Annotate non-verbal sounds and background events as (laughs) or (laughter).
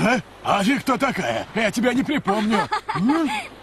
А? А ты кто такая? Я тебя не припомню. (laughs)